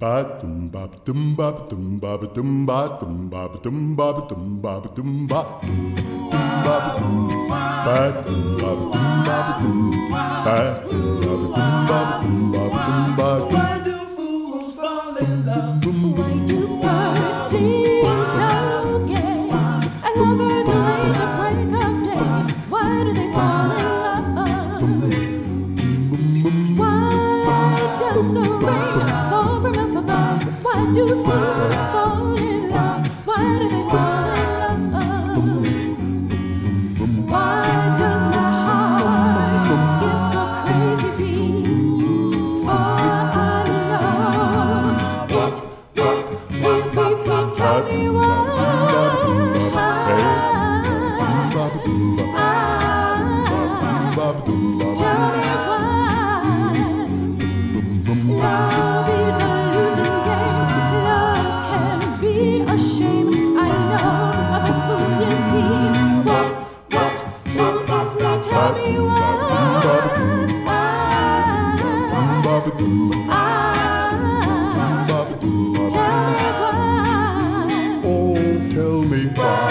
Ba Why do fools fall in love? Why do birds sing so gay? And lovers wait the break of day. Why do they fall in love? Why does the rain fall from up above? Why do fools fall in love? Why do they fall in love? Why does my heart skip a crazy beat? For I know it will repeat. Tell me why. ba dum Tell me why. Love Ah, tell me why. Oh, tell me why.